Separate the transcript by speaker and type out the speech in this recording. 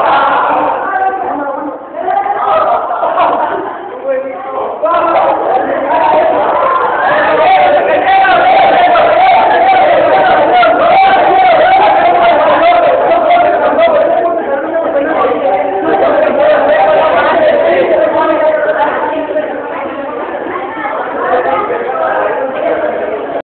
Speaker 1: Allah.